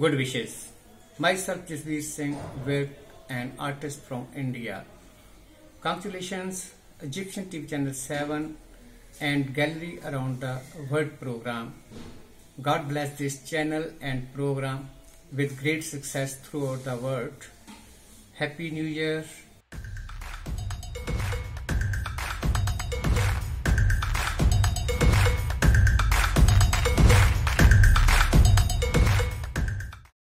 Good wishes. Myself Jasbir Singh, with an artist from India. Congratulations, Egyptian TV Channel 7 and Gallery Around the World program. God bless this channel and program with great success throughout the world. Happy New Year